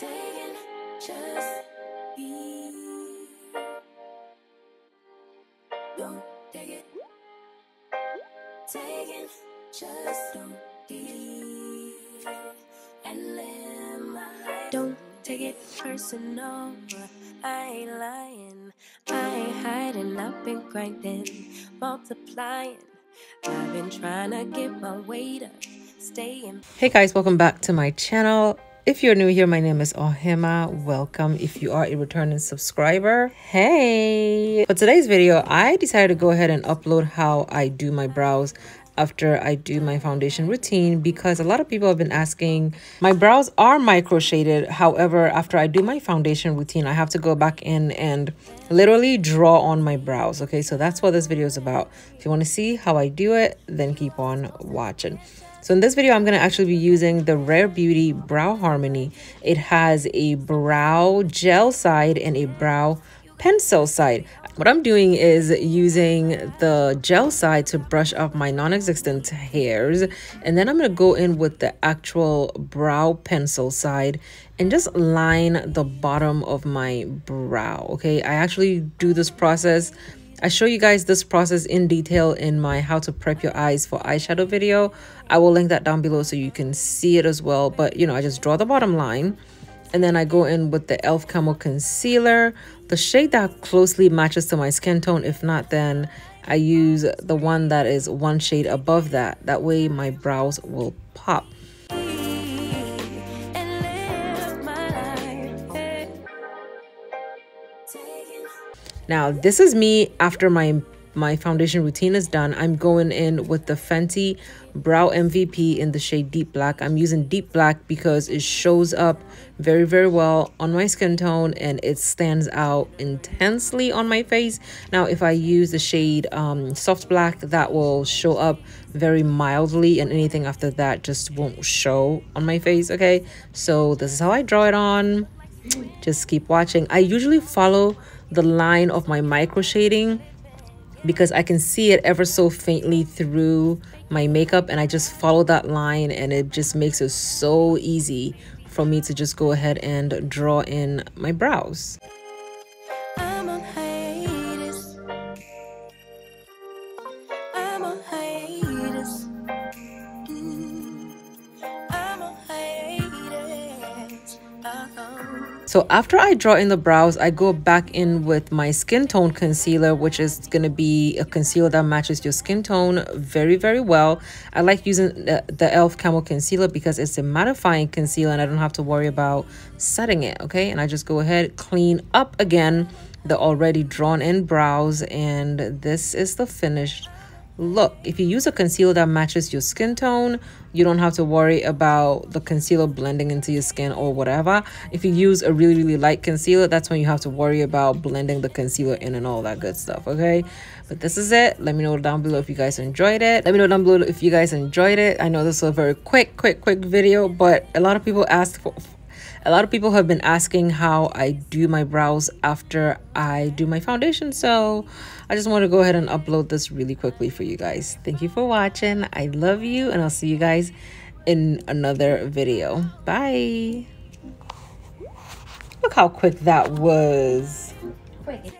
just be. Don't take it. Just don't be. And live my. Don't take it personal. I ain't lying. I ain't hiding. I've been grinding, multiplying. I've been trying to get my Hey guys, welcome back to my channel. If you're new here, my name is Ohemaa. Welcome. If you are a returning subscriber, hey. For today's video, I decided to go ahead and upload how I do my brows after I do my foundation routine because a lot of people have been asking my brows are micro shaded however after I do my foundation routine I have to go back in and literally draw on my brows okay so that's what this video is about if you want to see how I do it then keep on watching so in this video, I'm going to actually be using the Rare Beauty Brow Harmony. It has a brow gel side and a brow pencil side. What I'm doing is using the gel side to brush up my non-existent hairs. And then I'm going to go in with the actual brow pencil side and just line the bottom of my brow. Okay, I actually do this process I show you guys this process in detail in my how to prep your eyes for eyeshadow video. I will link that down below so you can see it as well. But you know, I just draw the bottom line and then I go in with the e.l.f. Camo Concealer, the shade that closely matches to my skin tone. If not, then I use the one that is one shade above that. That way my brows will pop. Now, this is me after my my foundation routine is done. I'm going in with the Fenty Brow MVP in the shade Deep Black. I'm using Deep Black because it shows up very, very well on my skin tone and it stands out intensely on my face. Now, if I use the shade um, Soft Black, that will show up very mildly and anything after that just won't show on my face, okay? So this is how I draw it on just keep watching i usually follow the line of my micro shading because i can see it ever so faintly through my makeup and i just follow that line and it just makes it so easy for me to just go ahead and draw in my brows So after I draw in the brows, I go back in with my skin tone concealer, which is going to be a concealer that matches your skin tone very, very well. I like using the, the e.l.f. Camo Concealer because it's a mattifying concealer and I don't have to worry about setting it, okay? And I just go ahead, clean up again the already drawn in brows and this is the finished look if you use a concealer that matches your skin tone you don't have to worry about the concealer blending into your skin or whatever. If you use a really really light concealer that's when you have to worry about blending the concealer in and all that good stuff okay? But this is it. Let me know down below if you guys enjoyed it. Let me know down below if you guys enjoyed it. I know this was a very quick quick quick video but a lot of people asked for a lot of people have been asking how I do my brows after I do my foundation. So I just want to go ahead and upload this really quickly for you guys. Thank you for watching. I love you and I'll see you guys in another video. Bye. Look how quick that was. Quick.